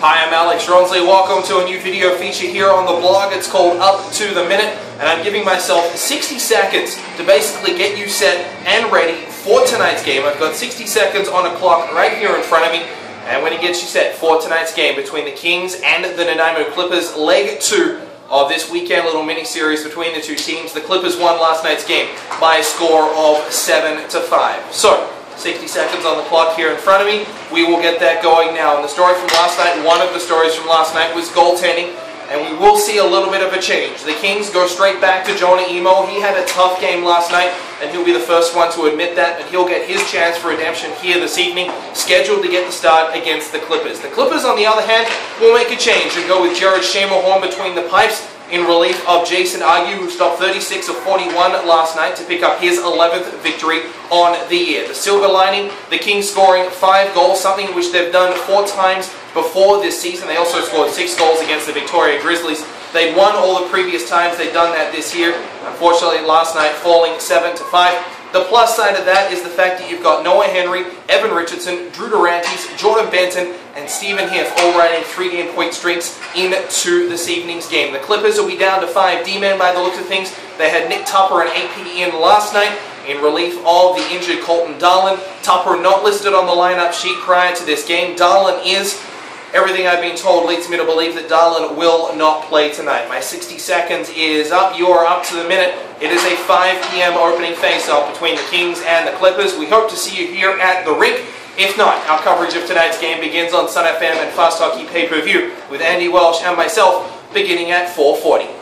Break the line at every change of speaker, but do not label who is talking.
Hi, I'm Alex Ronsley. Welcome to a new video feature here on the blog. It's called Up to the Minute, and I'm giving myself 60 seconds to basically get you set and ready for tonight's game. I've got 60 seconds on a clock right here in front of me, and when it gets you set for tonight's game between the Kings and the Nanaimo Clippers, leg two of this weekend little mini series between the two teams. The Clippers won last night's game by a score of 7 to 5. So, 60 seconds on the clock here in front of me. We will get that going now. And the story from last night, one of the stories from last night was goaltending, and we will see a little bit of a change. The Kings go straight back to Jonah Imoo. He had a tough game last night, and he'll be the first one to admit that, and he'll get his chance for redemption here this evening, scheduled to get the start against the Clippers. The Clippers, on the other hand, will make a change and go with Jared Schermerhorn between the pipes in relief of Jason Agu, who stopped 36 of 41 last night to pick up his 11th victory on the year. The silver lining, the Kings scoring five goals, something which they've done four times before this season. They also scored six goals against the Victoria Grizzlies. They'd won all the previous times they'd done that this year. Unfortunately, last night falling 7 to 5. The plus side of that is the fact that you've got Noah Henry, Evan Richardson, Drew Durantes, Jordan Benton, and Stephen Hiff all riding three-game point streaks into this evening's game. The Clippers will be down to five D-men by the looks of things. They had Nick Tupper and AP in last night in relief of the injured Colton Dahlen. Tupper not listed on the lineup sheet prior to this game. Dahlen is Everything I've been told leads me to believe that Dahlen will not play tonight. My 60 seconds is up. You are up to the minute. It is a 5 p.m. opening face-off between the Kings and the Clippers. We hope to see you here at the rink. If not, our coverage of tonight's game begins on Sun FM and Fast Hockey pay-per-view with Andy Welsh and myself beginning at 440.